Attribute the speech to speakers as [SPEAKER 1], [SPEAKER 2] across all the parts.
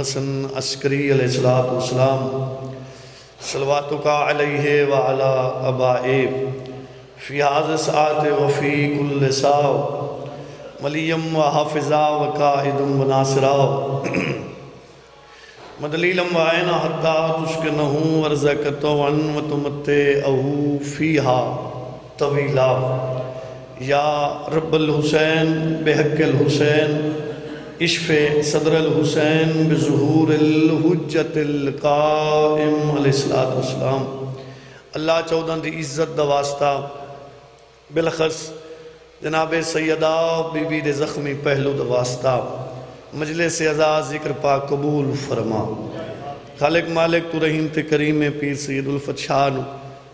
[SPEAKER 1] حسن عسکری علیہ السلام صلواتو کا علیہ وعلا ابائے فی حاضر ساعت وفی کل ساو ولیم و حافظا و قائدم و مدلیلم و حتی تشکنہو ورزکتو عن و اہو فیہا طویلا یا رب الحسین، بحق الحسین عشف صدر الحسین بظہور الحجت القائم علیہ السلام اللہ چودن دی عزت دا واسطہ بلخص جناب سیدہ بی بی دے زخمی پہلو دا واسطہ مجلس عزاز ذکر پاک قبول فرما۔ خالق مالک تو رحیم تے کریم پیر سید الفت شاہ نو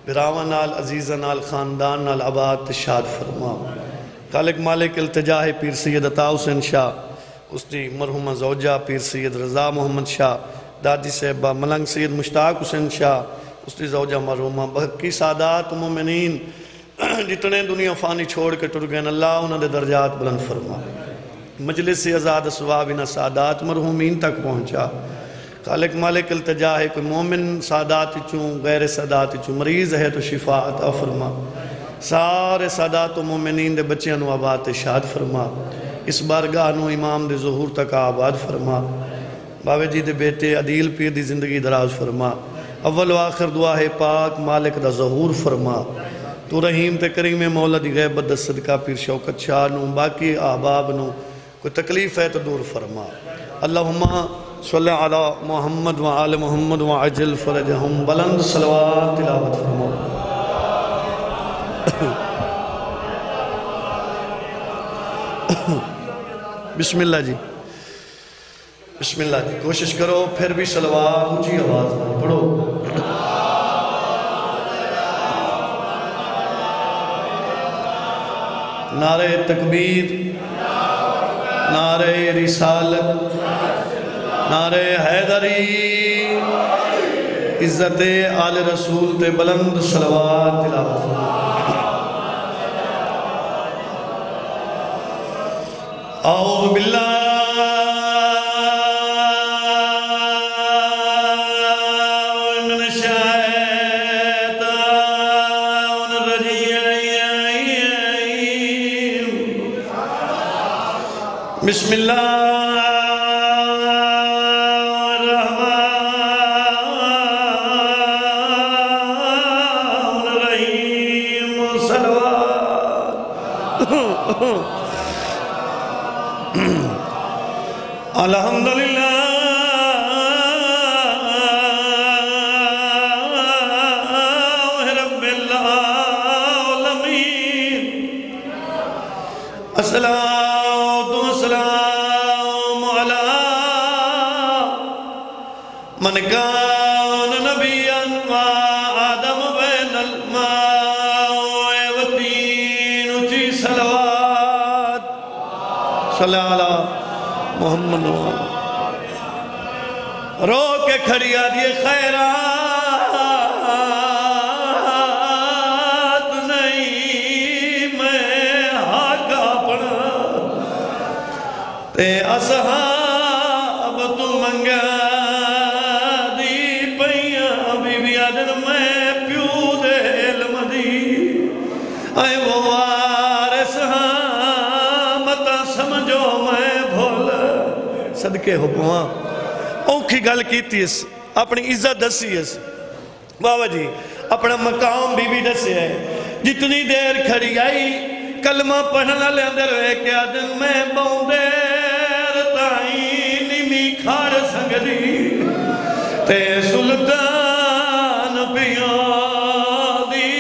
[SPEAKER 1] براوان نال، عزیزہ نال، خاندان نال عباد تشاد فرما۔ خالق مالک التجاہ پیر سید عطا حسین شاہ اس دی مرحومہ زوجہ پیر سید رضا محمد شاہ، دادی صاحبہ ملنگ سید مشتاق حسین شاہ اس دی زوجہ مرحومہ بحقی سادات مومنین۔ جتنے دنیا فانی چھوڑ کے ٹر گئے اللہ انہوں نے درجات بلند فرما۔ مجلس سے ازاد سوابنا سادات مرحومین تک پہنچا۔ خالق مالک التجا ہے، کوئی مومن سادات چوں، غیر سادات چوں مریض ہے تو شفا عطا فرما۔ سارے سادات و مومنین دے بچیاں نو آباد شاد فرما۔ اس بارگاہ نو امام دے ظہور تک آباد فرما۔ باوے جی دے بیٹے عدیل پیر دی زندگی دراز فرما۔ اول و آخر دعا ہے پاک مالک دا ظہور فرما۔ تو رحیم تے کریم مولا دی غیبت دا صدقہ پیر شوکت شاہ نو، باقی آباب نو کوئی تکلیف ہے تو دور فرما۔ اللہم صلی علی محمد و آل محمد و عجل فرجہم، بلند صلوات تلاوت فرما۔ بسم اللہ جی۔ بسم اللہ جی۔ کوشش کرو، پھر بھی سلوات اونچی آواز میں پڑھو۔ نعرہ تکبیر، نعرہ رسالت، نعرہ حیدری۔ عزت آل رسول تے بلند صلوات تلاوت۔ أعوذ بالله بسم الله الرحمن الرحيم. صلوات. الحمد لله رب العالمين الصلاة والسلام على من کان كان نبيا وآدم بين الماء والدين جي صلوات۔ صلی اللہ محمد وآلہ رو کے کھڑی آدھی خیرات نہیں، میں حاقہ پڑھا تے اصحاب تو منگا۔ صدقے ہو پواں اوکھی گل کیتی اس، اپنی عزت دسی اس۔ بابا جی اپنا مقام بھی بھی دسے ہے۔ جتنی دیر کھڑی آئی، کلمہ پڑھنا لے اندر ہوئے کہ آدن میں بہن دیر تائیں نیمی کھار سنگری تے سلطان پیاں دی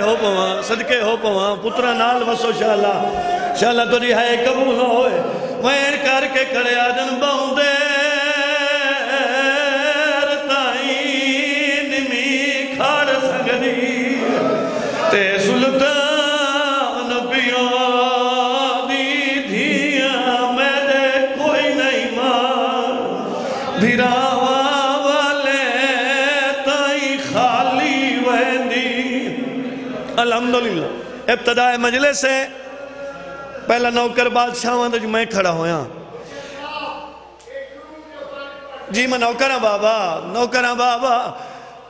[SPEAKER 1] ہو پواں، صدقے ہو پواں پترہ نال وسو شاءاللہ شاءاللہ تو رہائے قبول ہوئے۔ وین کر کے کڑے آجن باؤں دے تائیں نمی کھار سنگدی تے سلطان الحمدللہ ابتداء مجلس ہے پہلا نوکر بادشاہ وہاں جو میں کھڑا ہویا جی میں نوکر ہاں بابا نوکر ہاں بابا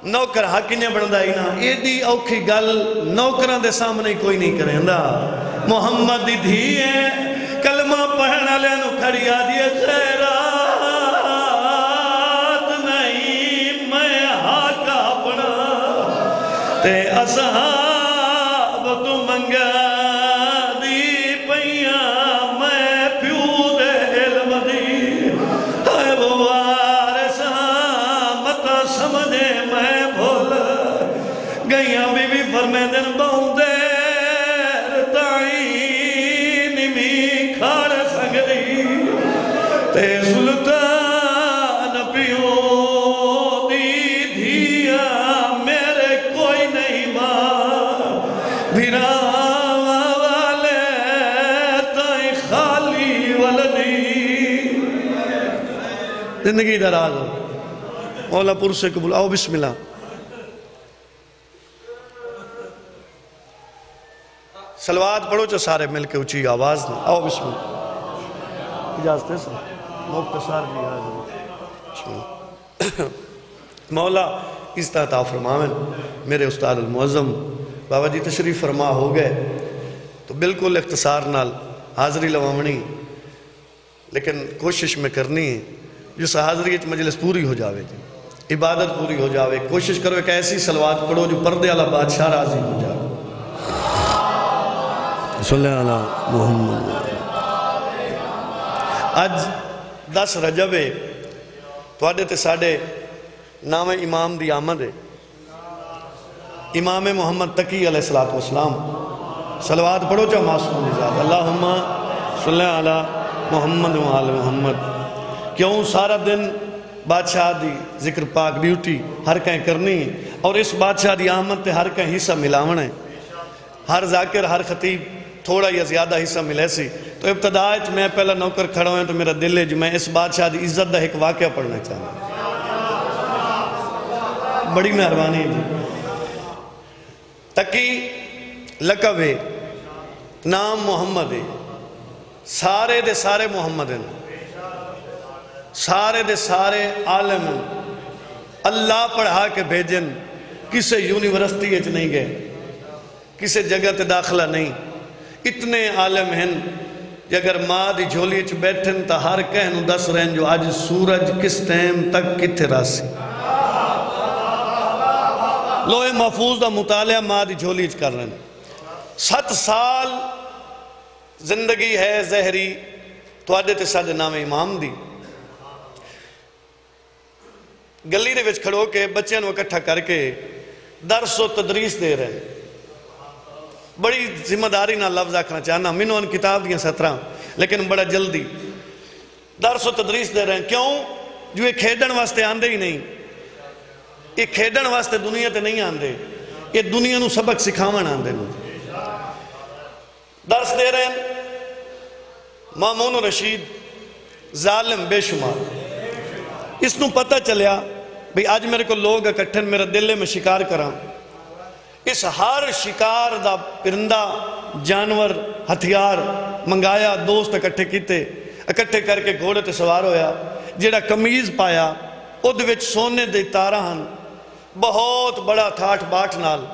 [SPEAKER 1] نوکر حق نہیں بڑھتا ہی نا ایڈی اوکھی گل نوکران دے سامنے کوئی نہیں کریں دا محمد دی دھی ہے کلمہ پڑھنا لینو کھڑی آدھی خیرات نہیں میں حق اپنا تے اصحاب تے سلطان زندگی دراز ہو مولا پور سے قبول۔ آؤ بسم اللہ۔ سلوات پڑھو چا سارے مل کے اچھی آواز نہ۔ آؤ بسم اللہ۔ اجازت ہے سر۔ مختصار بھی آج بسم اللہ مولا اس طرح تا فرماویں میرے استاد المعظم بابا جی تشریف فرما ہو گئے۔ تو بالکل اختصار نال حاضری لوامنی لیکن کوشش میں کرنی ہے جس حاضری مجلس پوری ہو جاوے جی عبادت پوری ہو جاوے کوشش کرو ایک ایسی سلوات پڑھو جو پردے والا بادشاہ راضی ہو جاوے صلی اللہ محمد۔ اج دس رجب ہے تو تے ساڑھے نام امام دی آمد ہے امام محمد تقی علیہ السلام سلوات پڑھو چاہ معصوم نزاد اللہم صلی اللہ محمد و آل محمد کیوں سارا دن بادشاہ دی ذکر پاک ڈیوٹی ہر کہیں کرنی ہے اور اس بادشاہ دی آمد تے ہر کہیں حصہ ملاون ہے ہر ذاکر ہر خطیب تھوڑا یا زیادہ حصہ ملے سی تو ابتداء میں پہلا نوکر کھڑا ہوئے تو میرا دل ہے جو میں اس بادشاہ دی عزت دا ایک واقعہ پڑھنا چاہتا بڑی مہربانی جی۔ تکی لقب ہے، نام محمد ہے۔ سارے دے سارے محمد ہیں۔ سارے دے سارے عالم ہیں۔ اللہ پڑھا کے بھیجن، کسے یونیورسٹی اچ نہیں گئے، کسے جگہ تے داخلہ نہیں۔ اتنے عالم ہیں۔ کہ اگر ماں دی جھولی اچ بیٹھن تا ہر کہنو دس رہن جو آج سورج کس ٹیم تک کتھے راسی لوہے محفوظ دا مطالعہ ماں دی جھولی اچ کر رہے ہیں۔ ست سال زندگی ہے زہری تو آدھے تے ساڑھے نام امام دی۔ گلی دے وچ کھڑو کے بچے نو اکٹھا کر کے درس و تدریس دے رہے ہیں۔ بڑی ذمہ داری نہ لفظ آکھنا چاہنا منو ان کتاب دیا سترہ لیکن بڑا جلدی۔ درس و تدریس دے رہے ہیں۔ کیوں؟ جو یہ کھیڈن واسطے آندے ہی نہیں۔ یہ کھیڈن واسطے دنیا تے نہیں آندے۔ یہ دنیا نو سبق سکھاون آندے نو درس دے رہے ہیں۔ مامون رشید ظالم بے شمار۔ اس نو پتہ چلیا بھئی آج میرے کو لوگ اکٹھن میرا دلے میں شکار کراں۔ اس ہر شکار دا پرندہ، جانور، ہتھیار منگایا، دوست اکٹھے کیتے، اکٹھے کر کے گھوڑے تے سوار ہویا، جیڑا کمیز پایا ادھ وچ سونے دے تارہ ہن۔ بہت بڑا تھاٹ باٹ نال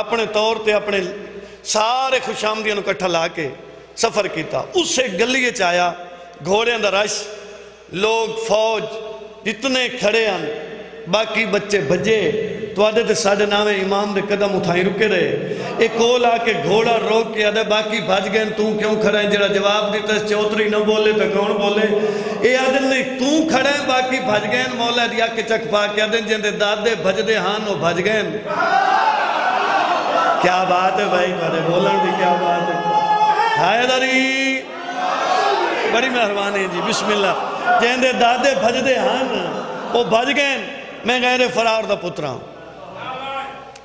[SPEAKER 1] اپنے طور تے اپنے سارے خوش آمدیاں نو کٹھا لا کے سفر کیتا۔ اس سے گلیے چایا گھوڑے اندر رش، لوگ، فوج، جتنے کھڑے ہیں باقی بچے بھجے تو تے ساڑھے نامے امام دے قدم اٹھائیں رکے رہے۔ ایک کول آکے گھوڑا روک کے آدھے باقی بھاج گئے تو کیوں کھڑا ہے؟ جڑا جواب دیتا ہے، چوتری نہ بولے تو کون بولے؟ اے آدھے نہیں تو کھڑا ہے، باقی بھاج گئے، مولا دیا کے چک پا کے آدھے جن دے دادے بھج دے ہاں نو بھج گئے۔ کیا بات ہے بھائی کہتے بولن دی کیا بات ہے؟ ہائے داری! بڑی مہربانی جی بسم اللہ۔ جن دے دادے بھج دے ہاں وہ بھج گئے۔ میں غیر فرار دا پترا ہاں۔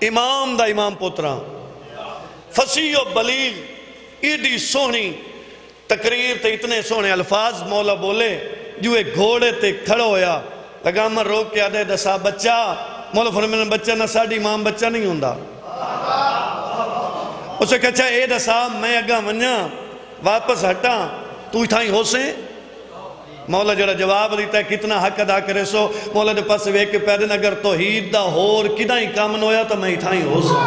[SPEAKER 1] امام دا امام پترا فسیح و بلیل، ایڈی سونی، تقریر تے اتنے سونے الفاظ مولا بولے، جو ایک گھوڑے تے کھڑا ہویا لگا میں روک کے آدھے دسا، بچہ، مولا فرمینا بچہ نہ ساڑی امام بچہ نہیں ہوندہ اسے کہا اچھا اے دسا، میں اگا منیا واپس ہٹا تو ہی ہو سے مولا جڑا جواب دیتا ہے، کتنا حق ادا کرے سو؟ مولا دے پاس ویک کے پیدن اگر توحید دا ہور کدہ ہی کامن ہویا تو میں ہی ہو سو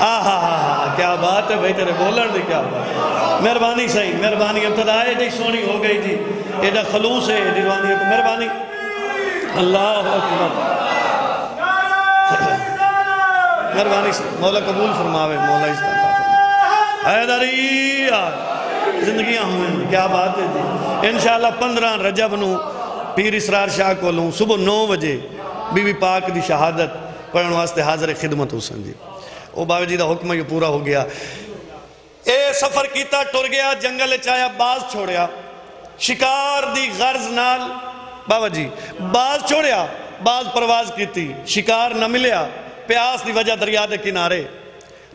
[SPEAKER 1] آہا ہا کیا بات ہے بھائی، تیرے بولن دے کیا بات ہے؟ مہربانی صحیح مہربانی ابتدائے دی جی سونی ہو گئی جی۔ ایڈا خلوص ہے، دیوانی، مہربانی۔ اللہ اکبر۔ مہربانی مولا قبول فرماوے، مولا اس کا حیدری زندگیاں ہوئیں، کیا بات ہے جی؟ انشاءاللہ پندرہ رجب نو پیر اسرار شاہ کو لوں صبح نو بجے بی بی پاک دی شہادت پڑھن واسطے حاضر خدمت ہو سن جی۔ وہ بابا جی دا حکم یہ پورا ہو گیا۔ اے سفر کیتا ٹر گیا، جنگل چایا باز چھوڑیا۔ شکار دی غرض نال بابا جی باز چھوڑیا، باز پرواز کیتی۔ شکار نہ ملیا۔ پیاس دی وجہ دریا دے کنارے۔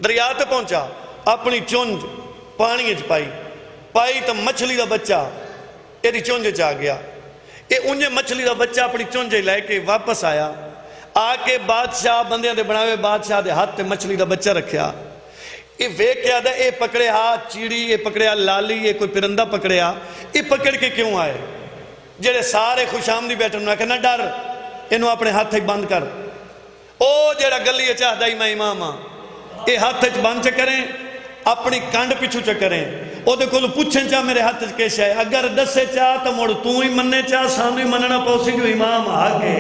[SPEAKER 1] دریا تے پہنچا، اپنی چونج پانی اچ پائی۔ پائی تو مچھلی دا بچہ یہ چونج چاہ گیا۔ یہ انجے مچھلی دا بچہ اپنی چونجے لے کے واپس آیا۔ آ کے بادشاہ بندیاں دے بناوے بادشاہ دے ہاتھ تے مچھلی دا بچہ رکھیا۔ یہ ویک کیا دا اے پکڑے ہا چیڑی یہ پکڑے ہا لالی یہ کوئی پرندہ پکڑے ہا یہ پکڑ کے کیوں آئے؟ جڑے سارے خوش آمدی بیٹھے انہوں نے کہنا ڈر انہوں اپنے ہاتھ ایک بند کر۔ او جڑا گلی چاہ دائی میں امام ہاں یہ ہاتھ ایک بند چکریں اپنی کانڈ پیچھو چکریں او دے کلو پوچھیں چاہ میرے ہاتھ کیش ہے اگر دسے چاہ تو موڑ تو ہی مننے چاہ سامنے مننا پوسی جو امام آگے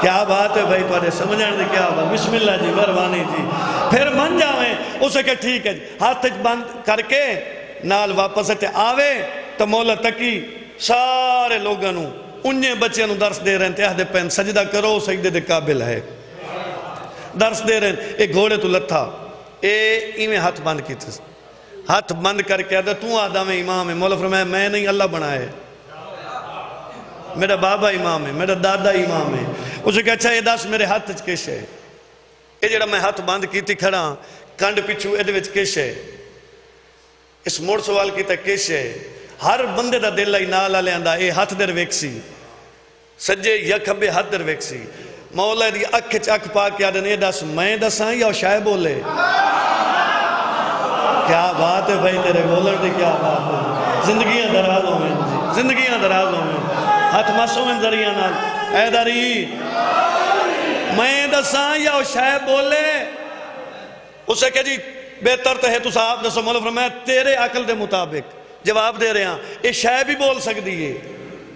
[SPEAKER 1] کیا بات ہے بھائی تو سمجھان دے کیا بات بسم اللہ جی مہربانی جی پھر من جاویں اسے کہ ٹھیک ہے جی ہاتھ بند کر کے نال واپس اٹھے آوے تو مولا تکی سارے لوگانوں انہیں بچے انہوں درس دے رہے ہیں تیہ دے پین سجدہ کرو سجدے دے قابل ہے درس دے رہے ہیں ایک گھوڑے تو لتھا اے ایمیں ہاتھ بند کی تھا ہاتھ بند کر کے آدھا تو آدھا میں امام ہے۔ مولا فرمایا، میں نہیں، اللہ بنائے میرا بابا امام ہے، میرا دادا امام ہے۔ اسے کہا اچھا یہ دس میرے ہاتھ کش ہے۔ یہ جڑا میں ہاتھ بند کی تھی کھڑا ہاں، کنڈ پچھو یہ وچ کش ہے۔ اس موڑ سوال کی تھا کش ہے۔ ہر بندے دا دل لائی نالا لے آندہ اے ہاتھ در ویکسی۔ سجے یکھبے ہاتھ در ویکسی۔ مولا دی اکھ چک پا کے آدھے اے دس میں دساں یا شاہ بولے کیا بات ہے بھائی تیرے بولر دے کیا بات ہے زندگیاں درازوں میں زندگیاں درازوں میں ہاتھ مسوں میں ذریعہ نال اے داری میں دساں یا شاہ بولے اسے کہ جی بہتر تو ہے تو صاحب دسو مولا فرمایا تیرے عقل دے مطابق جواب دے رہے ہیں یہ شاہ بھی بول سکتی ہے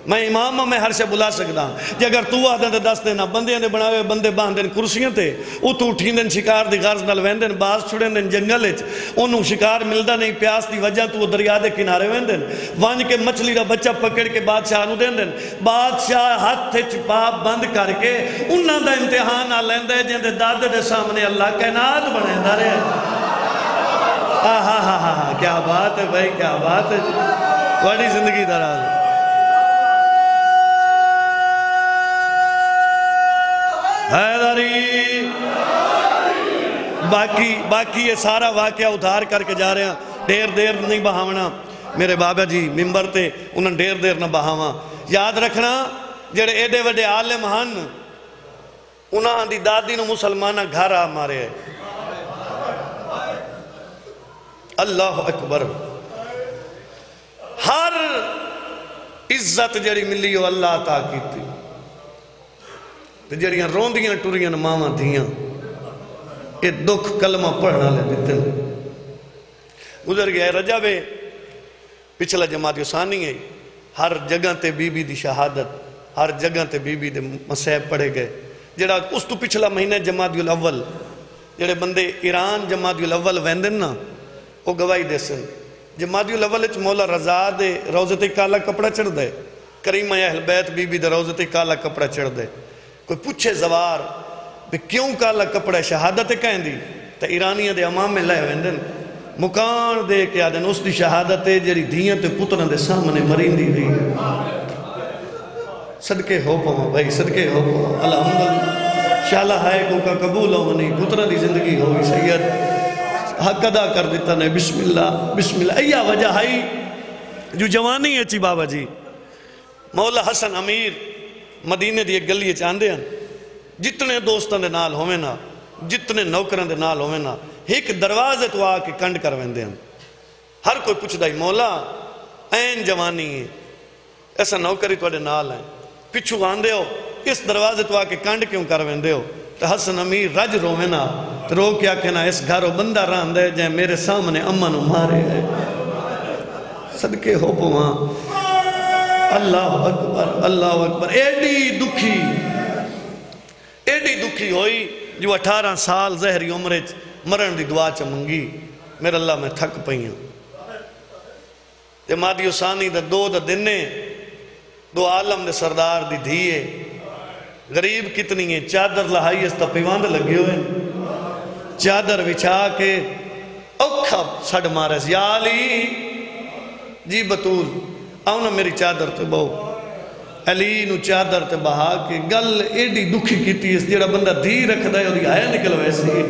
[SPEAKER 1] میں امام ہوں میں ہر سے بلا سکتا ہوں جی اگر تو آدھیں دے دس دینا بندے نے بناوے، بندے باندھ دیں کرسیاں تے، او تو اٹھین دیں شکار دی غرض نال وین دیں باز چھڑیں دیں جنگل اچ انہوں شکار ملدا نہیں، پیاس دی وجہ تو دریا دے کنارے وین دیں وانج کے مچھلی دا بچہ پکڑ کے بادشاہ نو دیں دیں بادشاہ ہاتھ اچ پاپ بند کر کے انہاں دا امتحان آ لین دے جن دے دادے دے سامنے اللہ کائنات بنے دارے آہا ہا ہا کیا بات ہے بھائی، کیا بات ہے۔ بڑی زندگی دراز حیدری۔ باقی باقی یہ سارا واقعہ ادھار کر کے جا رہے ہیں۔ دیر دیر نہیں بہاونا۔ میرے بابا جی ممبر تے انہوں دیر دیر نہ بہاوا یاد رکھنا، جڑے ایڈے وڈے عالم ہن، انہاں دی دادی نو مسلمانہ گھر آ مارے۔ ہے اللہ اکبر۔ ہر عزت جڑی ملی ہو اللہ عطا کی تھی تے جڑیاں روندیاں ٹوریاں ماواں دھیاں یہ دکھ کلمہ پڑھنا لے دیتے گزر گیا رجب پچھلا جماعت ثانی ہے ہر جگہ تے بی بی دی شہادت ہر جگہ تے بی بی دے مسیب پڑھے گئے جڑا اس تو پچھلا مہینہ جماعت الاول جڑے بندے ایران جماعت الاول ویندن نا وہ گواہی دے سن جماعت الاول اچ مولا رضا دے روزت کالا کپڑا چڑھ دے کریمہ اہل بیت بی بی دے روزت کالا کپڑا چڑھ دے کوئی پوچھے زوار بھی کیوں کالا کپڑا شہادت کہیں دی تا ایرانیاں دے امام میں لائے ویندن مکان دے کے آدھن اس دی شہادت ہے جری دیاں تے پتران دے سامنے مرین دی ہوئی۔ صدقے ہو پاؤں بھائی، صدقے ہو پاؤں الحمدللہ شالہ ہائے کو کا قبول ہو منی پتران دی زندگی ہوئی سید۔ حق ادا کر دیتا نے بسم اللہ بسم اللہ ایا وجہ ہائی جو جوانی ہے چی بابا جی؟ مولا حسن امیر۔ مدینے دی ایک چاندے ہیں جتنے دوستان دے نال ہوئے نا، جتنے نوکران دے نال ہوئے نا ایک دروازے تو آ کنڈ کر ویندے ہیں ہر کوئی پوچھ دائی مولا، این جوانی ہے، ایسا نوکری تو اڈے نال ہیں پچھو آندے ہو، اس دروازے تو آ کے کنڈ کیوں کر ویندے ہو؟ تو حسن امیر رج روے نا تو رو کیا کہنا اس گھروں بندہ ران دے جائے میرے سامنے امن مارے ہے۔ صدقے ہو پوہاں اللہ اکبر اللہ اکبر۔ ایڈی دکھی ایڈی دکھی ہوئی جو اٹھارہ سال زہری عمرے مرن دی دعا چا منگی۔ میرا اللہ میں تھک پئیاں تے مادیو ثانی دا دو دا دنے دو عالم دے سردار دی دھیے غریب کتنی ہیں چادر لہائی اس تا پیواند لگے ہوئے۔ چادر وچھا کے اوکھا سڑ مارس یا علی جی بطول آؤ نا میری چادر تے بہو۔ علی نو چادر تے بہا کے گل ایڈی دکھی کیتی اس جیڑا بندہ دھی رکھ دائے اور یہ آیا نکل ویسے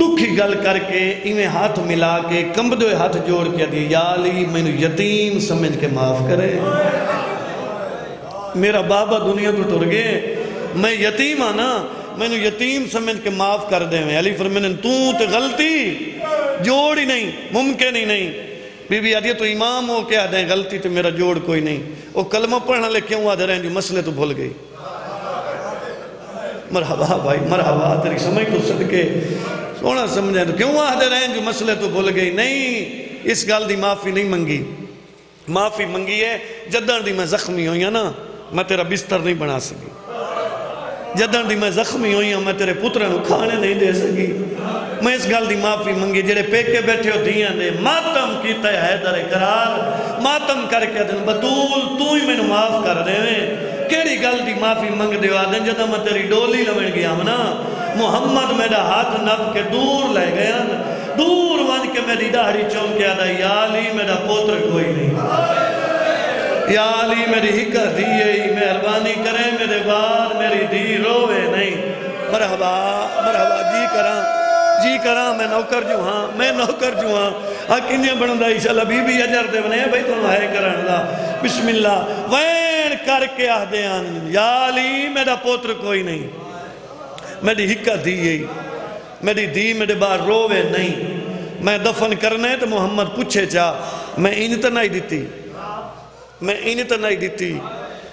[SPEAKER 1] دکھی گل کر کے ایمیں ہاتھ ملا کے کمب دوئے ہاتھ جوڑ کے دی یا علی میں نو یتیم سمجھ کے معاف کرے۔ میرا بابا دنیا تو ٹر گئے۔ میں یتیم ہاں آنا میں نے یتیم سمجھ کے معاف کر دے۔ میں علی فرمینے تو تے غلطی۔ جوڑ ہی نہیں، ممکن ہی نہیں۔ بی بی آدھی تو امام ہو کے آدھیں غلطی تو میرا جوڑ کوئی نہیں۔ وہ کلمہ پڑھنا لے کیوں آدھے رہیں جو مسئلے تو بھول گئی؟ مرحبا بھائی، مرحبا، تیری سمجھ تو صدقے۔ سونا سمجھیں تو کیوں آدھے رہیں جو مسئلے تو بھول گئی؟ نہیں، اس گال دی معافی نہیں منگی۔ معافی منگی ہے جدر دی میں زخمی ہوئی ہاں نا، میں تیرا بستر نہیں بنا سکی۔ جدن دی میں زخمی ہوئی ہوں میں تیرے پترہ نو کھانے نہیں دے سکی۔ میں اس گل دی معافی منگی، جڑے پیکے بیٹھے ہو دیاں دے، ماتم کیتا ہے حیدر قرار، ماتم کر کے دن بطول، تو ہی میں معاف کر دے میں کیڑی گل دی معافی منگ دے آدن جدہ میں تیری ڈولی لمن گیا ہاں منا محمد میرا ہاتھ نب کے دور لے گیا ہاں۔ دور ون کے میری داڑھی چون کے آدھا، یا علی میرا پوتر کوئی نہیں۔ یا علی میری ہکا دیئے ہی مہربانی کریں میرے بار میری دی روے نہیں۔ مرحبا مرحبا جی کراں۔ جی کراں، میں نوکر جو ہاں میں نوکر جو ہاں۔ ہاں آکینیاں بڑھندا عیشاللہ بی بی اجر دے بنے بھئی تو ہے کرن دا۔ بسم اللہ وین کر کے آہ دے آن۔ یا علی میرا پوتر کوئی نہیں۔ میری ہکا دیئے ہی میری دی میرے بار روے نہیں۔ میں دفن کرنے تو محمد پوچھے چاہ میں انتا نہیں دیتی میں انہیں تو نہیں دیتی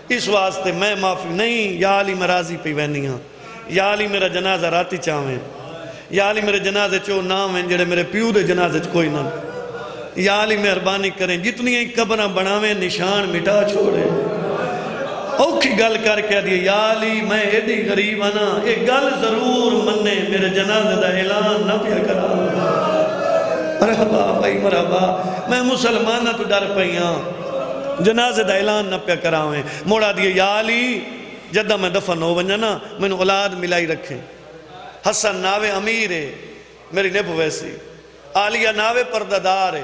[SPEAKER 1] اس واسطے میں معافی نہیں۔ یا علی مرازی پہ وینی ہاں۔ یا علی، میرا جنازہ راتی چاہویں یا علی میرے جنازے چو نام ہیں جڑے میرے پیو دے جنازے چ کوئی نہ یا علی مہربانی کریں، جتنی ہیں قبرہ بناویں، نشان مٹا چھوڑے اوکھی گل کر کے دیئے یا علی، میں ایڈی غریب آنا۔ ایک گل ضرور مننے میرے جنازے دا اعلان نہ پیا کرا۔ مرحبا بھائی، مرحبا۔ میں مسلمانہ تو ڈر پہیاں جنازے دا اعلان نہ پیا کراویں۔ موڑا دیئے یا علی، جدہ میں دفن ہو ونجا نا میں اولاد ملائی رکھیں۔ حسن ناوے امیر ہے، میری نپ ویسی۔ آلیہ ناوے پرددار ہے،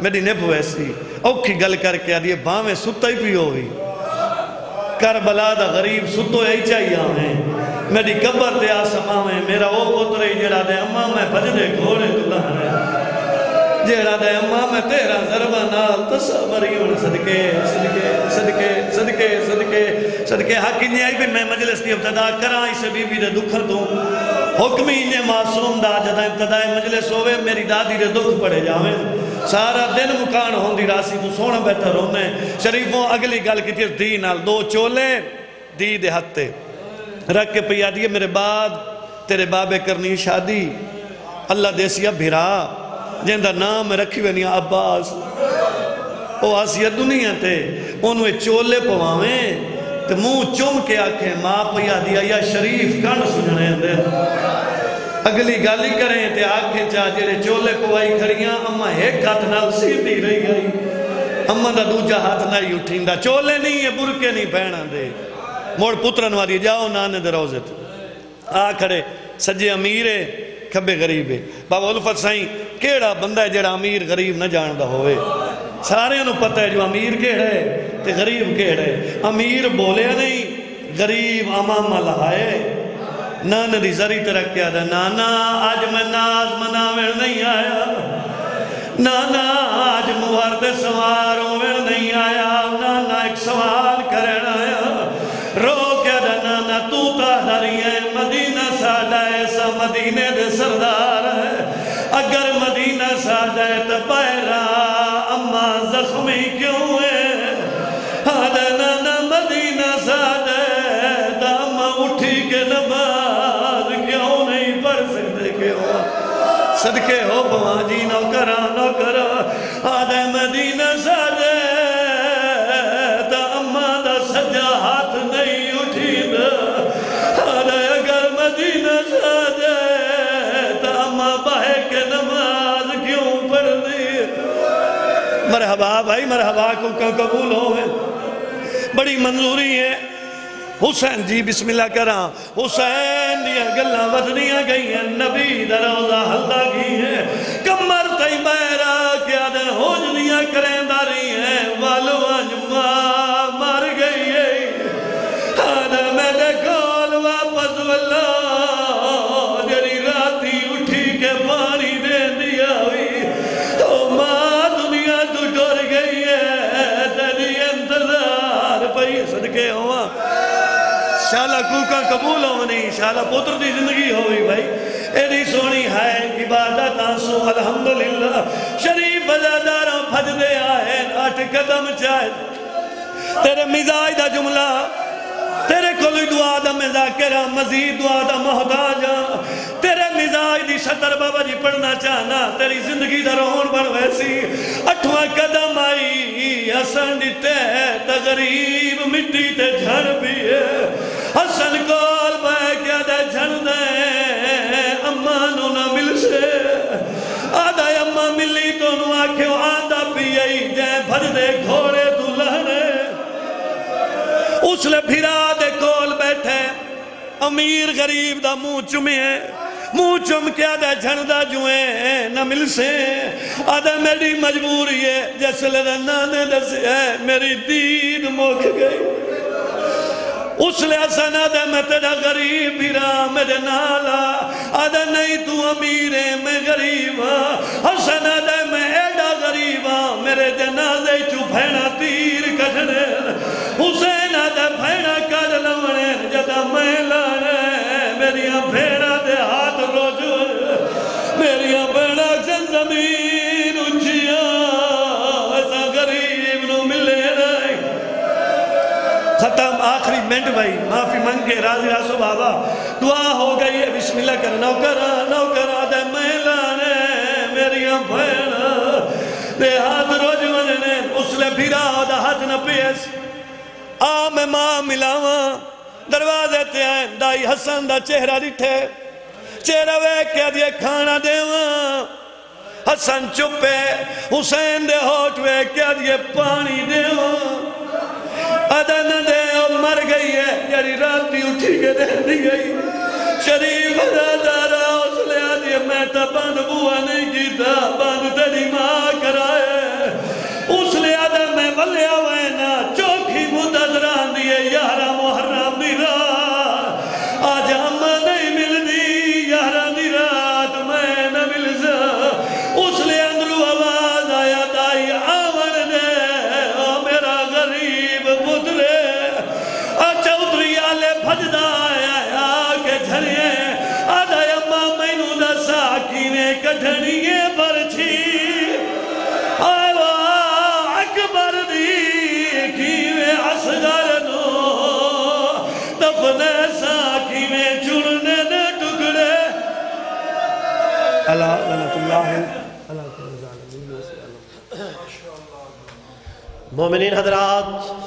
[SPEAKER 1] میری نپ ویسی۔ اوکھی گل کر کے دیئے باہمیں ستا ہی پی ہوئی کربلا دا غریب ستو ہی چاہیے ہمیں میری قبر دے آسماں میرا وہ پتر ہی جڑا دے اماں میں بجنے گھوڑے تو لہرے جیڑا دے اممہ میں تیرا ضربہ نال تصوری ہونے صدقے صدقے صدقے صدقے صدقے صدقے حقی نہیں آئی بھی میں مجلس کی ابتدا کرا اسے بی بی دے دکھر دوں حکمی انہیں معصوم دا جدا ابتدا مجلس ہوئے میری دادی دے دکھ پڑے جاویں سارا دن مکان ہون دی راسی تو سونا بہتر ہونے شریفوں اگلی گل کی تیر دی نال دو چولے دی دے ہتے رکھ کے پیا دیئے میرے بعد تیرے بابے کرنی شادی اللہ دیسیا بھیرا جن دا نام رکھی وینی عباس، او آسیہ دنیا تے انوے چولے پواویں، تے منہ چوم کے آکھیں ماں پیا دیا یا شریف کن سننے دے۔ اگلی گالی کریں تے آکھیں چاہ جڑے چولے پوائی کھڑیاں اما ایک ہاتھ نال سیدھی رہی گئی۔ اما دا دوجہ ہاتھ نہیں اٹھیں دا چولے نہیں ہے برکے نہیں پہنا دے۔ موڑ پترن واری جاؤ نانے دے روزت آ کھڑے، سجے امیرے کھبے غریب ہے بابا الفت سائیں کیڑا بندہ ہے جڑا امیر غریب نہ جاندہ ہوئے سارے انہوں پتہ ہے جو امیر کیڑا ہے تے غریب کیڑا ہے امیر بولے نہیں غریب امام لہائے نانا دی زری ترک کیا دا نانا آج میں ناز مناوڑ نہیں آیا نانا آج موارد سواروں میں نہیں آیا نانا ایک سوال کرن آیا رو کیا دا نانا تو تا داری ہے مدینہ ساڑا ایسا مدینہ دے اگر مدینہ سادت پیرا، اما زخمی کیوں ہے؟ آدھے نانا مدینہ سادت اما اٹھی کے نماز کیوں نہیں پڑھ سکتے کیوں؟ صدقے ہو بوان جی نوکرہ نوکرہ آدھے مدینہ سادت اما دا سجا ہاتھ نہیں اٹھی دا۔ آدھے اگر مدینہ سادت مرحبا بھائی، مرحبا کو قبول ہو بڑی منظوری ہے۔ حسین جی بسم اللہ کرا حسین جی، دیا گلہ ودنیاں گئی ہیں۔ نبی دروزہ حلدہ کی ہیں کمر تیمہ انتظار صدقے ہوا۔ شالا کوکا قبول ہونی شالا پتر دی زندگی ہوئی بھائی۔ ایڈی سونی ہے، عبادت آنسو، الحمدللہ۔ شریف وزاداروں پھج دے آئے آٹھ قدم چاہے تیرے مزاج دا جملہ، تیرے کلی دعا دا مذاکرہ مزید دعا دا محتاجہ تیرے مزاج دی شطر بابا جی پڑھنا چاہنا، تیری زندگی دا رہون بن ویسی اٹھواں قدم آئی حسن دیتے تغریب مٹی تے جھڑ بھی ہے حسن کول بے کیا دے جھڑ دے۔ امانو نہ مل سے آدھا اما ملی تو نو آکھو آدھا پی آئی جے بھر دے گھوڑے تو لہنے اس لے بھیرا دے کول بیٹھے۔ امیر غریب دا منہ چمے منہ چم کیا دے جھندا جوئے نہ مل سے آدھے میری مجبوری ہے جیسے لے نانے دسے ہے میری دین موکھ گئی۔ اس لے حسن آدھے میں تیرا غریب بھیرا میرے نالا۔ آدھے نہیں تو امیر ہے، میں غریب ہاں۔ حسن آدھے میں ایڈا غریب ہاں۔ میرے جنازے چو بھینا تیر کٹھنے حسین آدھے بھینا کر لونے جدہ میں لانے میریاں بھینا ختم، آخری منٹ بھائی، معافی منگے راضی راسو بابا۔ دعا ہو گئی ہے، بسم اللہ کر نوکرہ نوکرہ دے میں لانے میریاں بھینا دے ہاتھ روج وجنے اس لے بھیرا دا ہاتھ نہ پیس۔ آ میں ماں ملاواں، دروازے تے آئیں دائی حسن دا چہرہ ڈٹھے چہرہ وے کیا دیے کھانا دیواں۔ حسن چپے، حسین دے ہوٹ وے کیا دیے پانی دیواں۔ ادن دے اور مر گئی ہے۔ یعنی یاری راتی اٹھی کے دے دی گئی شریف ادا دارا، اس لے آدھی میں تا بند بوا نہیں کیتا، بند تیری ماں کرائے اس لے آدھا میں بلے وینا، چوکھی مدد ران دیئے ساکینے برچھی اکبر دی کیوے اصغر نو۔ چڑنے نے ٹکڑے۔ اللہ اللہ
[SPEAKER 2] مومنین حضرات۔